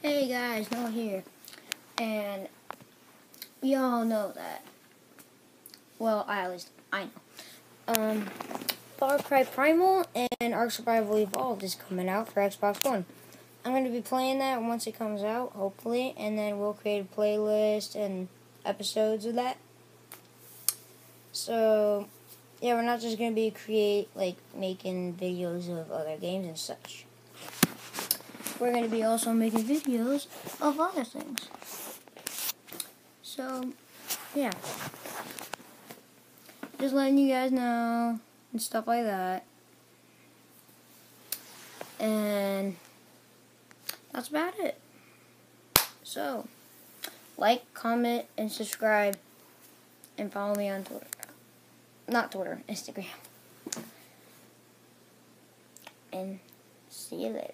Hey guys, Noah here. And we all know that. Well, I at least I know. Um, Far Cry Primal and Ark Survival Evolved is coming out for Xbox One. I'm going to be playing that once it comes out, hopefully, and then we'll create a playlist and episodes of that. So, yeah, we're not just going to be create like making videos of other games and such we're going to be also making videos of other things. So, yeah. Just letting you guys know and stuff like that. And that's about it. So, like, comment, and subscribe, and follow me on Twitter. Not Twitter, Instagram. And see you later.